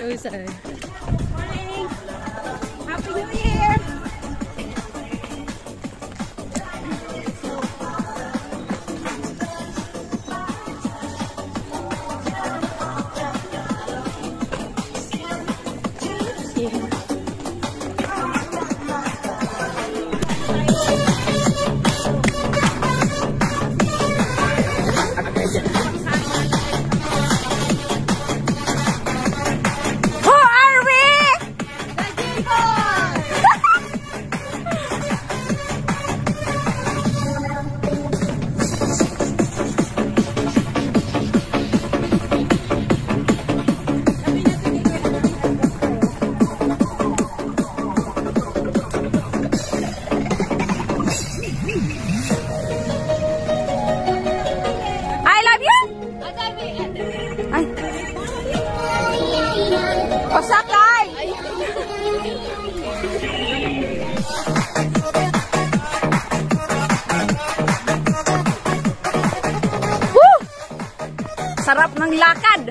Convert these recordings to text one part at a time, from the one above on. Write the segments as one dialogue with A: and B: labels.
A: Ay, kala Lakad.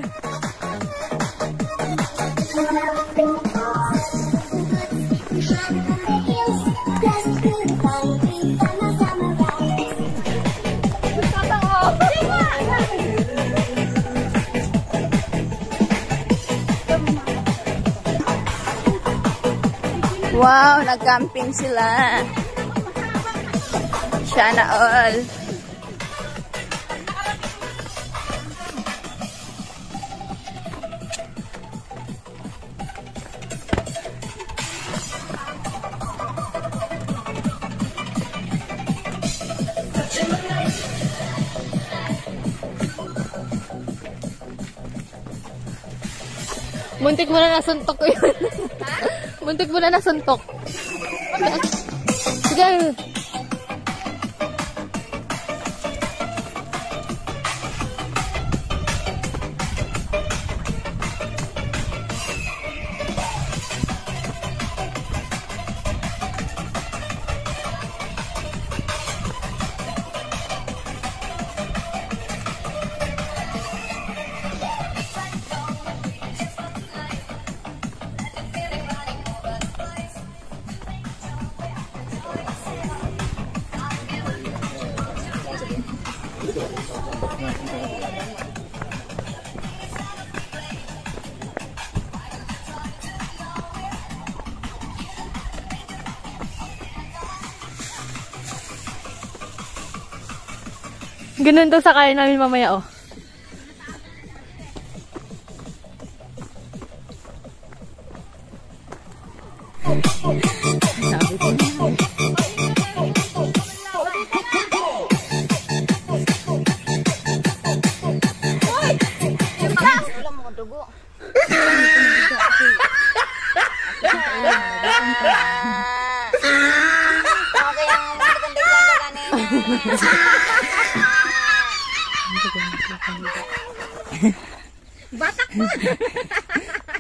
A: Wow, nag-camping sila. Sana all.
B: Muntik mo na nasuntok ko yun. Muntik mo na nasuntok. Sige. Ganun daw sa kaya namin mamaya, oh.
A: Okay, Batak pa!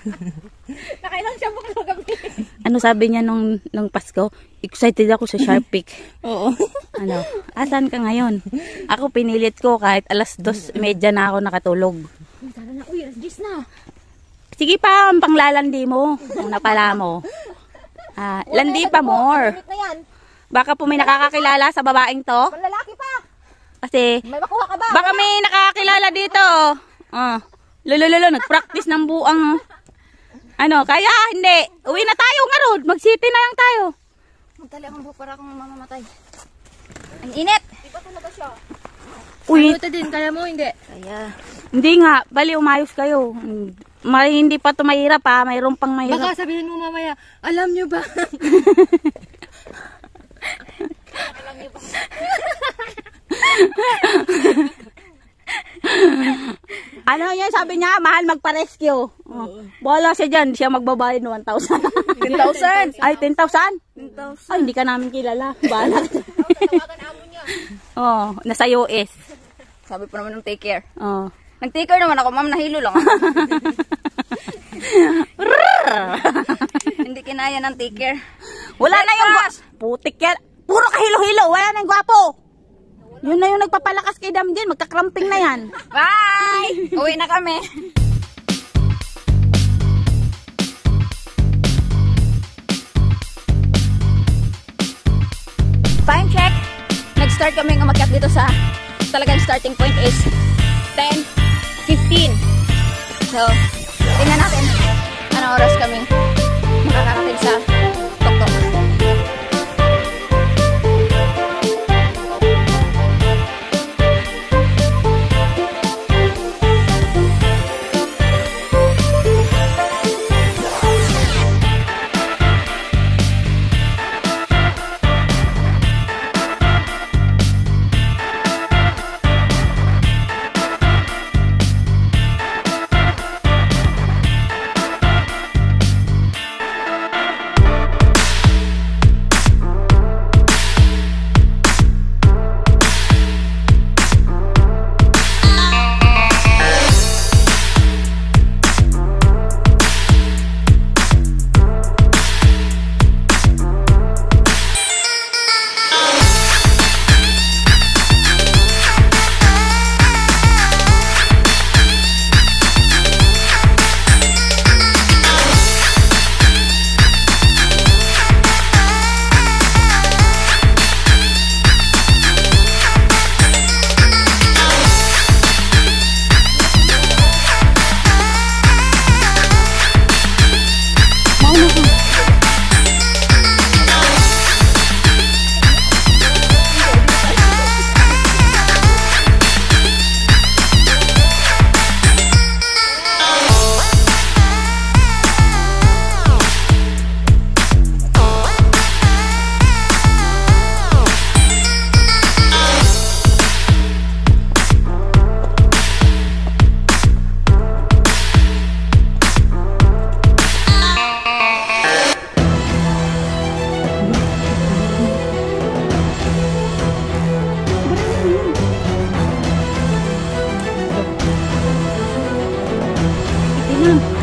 A: Nakailang siya buklo gabi.
C: Ano sabi niya nung, nung Pasko? Excited ako sa Sharp Peak.
B: Oo.
C: ano, asan ka ngayon? Ako pinilit ko kahit alas dos medya na ako nakatulog.
A: Sana na, uy, alas 10 na.
C: Sige pa, ang panglalandi mo. Kung napala mo. Ah, landi pa more. Baka po may nakakakilala sa babaeng to.
A: Pa.
C: Kasi,
A: May makuha ka ba?
C: baka may nakakakilala dito. Ah, lulululo, nag-practice ng buang. Ano, kaya hindi. Uwi na tayo nga ron. Mag-city na lang tayo.
A: Magtali akong buhok para akong mamamatay. Ang init.
C: Uy,
B: Ito din, kaya mo hindi.
A: Kaya.
C: hindi nga. Bali, umayos kayo. May, hindi pa to mahirap ha. Mayroon pang mahirap.
B: Baka sabihin mo mamaya, alam nyo ba?
C: Ano yan, sabi niya, mahal magpa-rescue. Oh. Bola siya dyan, siya magbabayad ng 1,000.
A: 10,000.
C: Ay, 10,000? Ay, hindi ka namin kilala. Bahala oh, nasa US.
A: Sabi po naman ng take care.
C: Oh.
A: Nag-take care naman ako, ma'am. Nahilo lang. Hindi kinaya ng take care.
C: Wala na yung Putik yan. Puro kahilo-hilo. Wala na yung gwapo. Yun na yung nagpapalakas kay Damjen. Magkakramping na yan.
A: Bye! Uwi na kami. Time check. Nag-start kami ng umakyat dito sa talagang starting point is 10.15. So, tingnan natin anong oras kami makakarating sa Amen.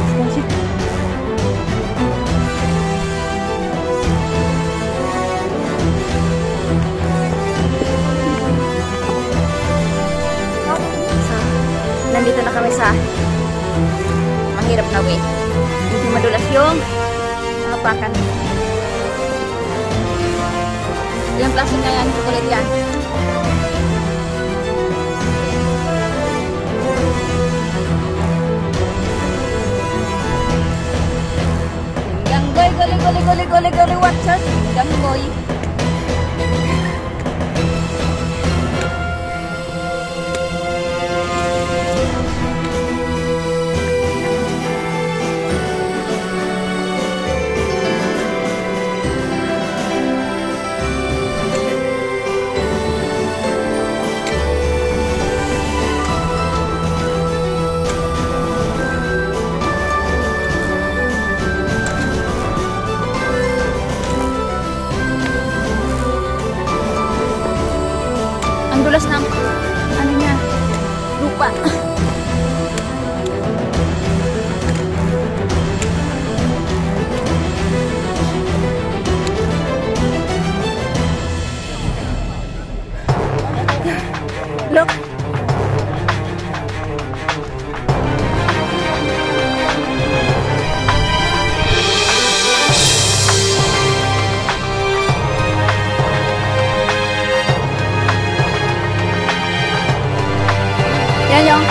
A: Yan yung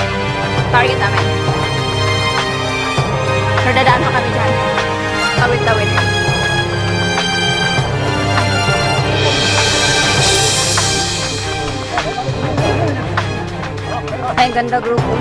A: target namin. Nadadaan pa kami dyan. Tawid-tawid. Ay, ganda grupo.